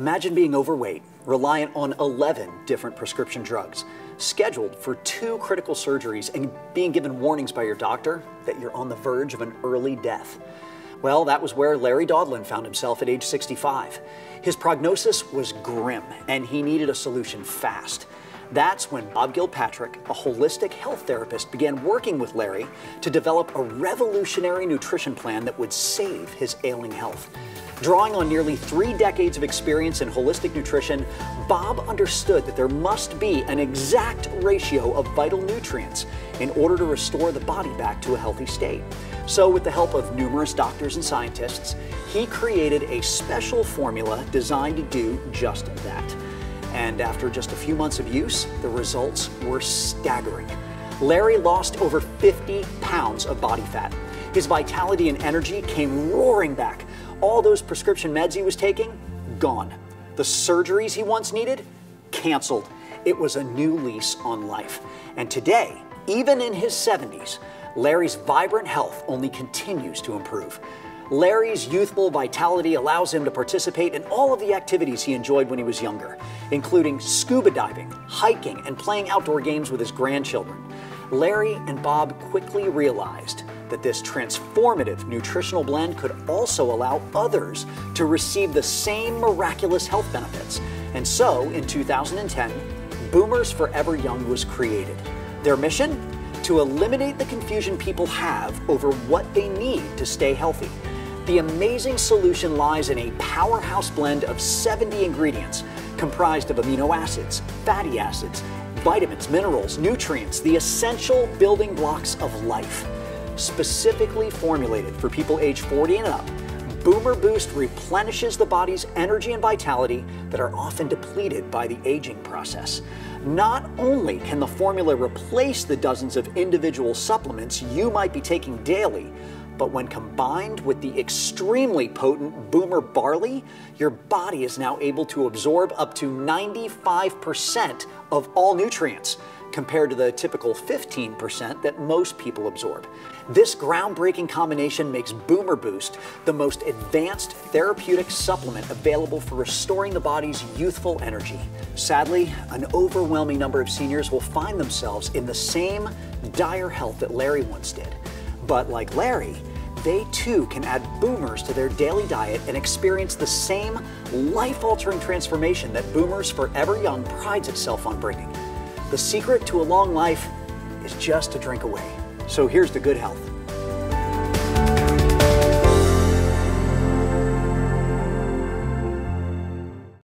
Imagine being overweight, reliant on 11 different prescription drugs, scheduled for two critical surgeries, and being given warnings by your doctor that you're on the verge of an early death. Well, that was where Larry Daudelin found himself at age 65. His prognosis was grim, and he needed a solution fast. That's when Bob Gilpatrick, a holistic health therapist, began working with Larry to develop a revolutionary nutrition plan that would save his ailing health. Drawing on nearly three decades of experience in holistic nutrition, Bob understood that there must be an exact ratio of vital nutrients in order to restore the body back to a healthy state. So, with the help of numerous doctors and scientists, he created a special formula designed to do just that. And after just a few months of use, the results were staggering. Larry lost over 50 pounds of body fat. His vitality and energy came roaring back all those prescription meds he was taking, gone. The surgeries he once needed, canceled. It was a new lease on life. And today, even in his 70s, Larry's vibrant health only continues to improve. Larry's youthful vitality allows him to participate in all of the activities he enjoyed when he was younger, including scuba diving, hiking, and playing outdoor games with his grandchildren. Larry and Bob quickly realized that this transformative nutritional blend could also allow others to receive the same miraculous health benefits. And so, in 2010, Boomers Forever Young was created. Their mission? To eliminate the confusion people have over what they need to stay healthy. The amazing solution lies in a powerhouse blend of 70 ingredients comprised of amino acids, fatty acids, vitamins, minerals, nutrients, the essential building blocks of life specifically formulated for people age 40 and up, Boomer Boost replenishes the body's energy and vitality that are often depleted by the aging process. Not only can the formula replace the dozens of individual supplements you might be taking daily, but when combined with the extremely potent Boomer Barley, your body is now able to absorb up to 95% of all nutrients compared to the typical 15% that most people absorb. This groundbreaking combination makes Boomer Boost the most advanced therapeutic supplement available for restoring the body's youthful energy. Sadly, an overwhelming number of seniors will find themselves in the same dire health that Larry once did. But like Larry, they too can add boomers to their daily diet and experience the same life altering transformation that Boomers Forever Young prides itself on bringing. The secret to a long life is just a drink away. So here's the good health.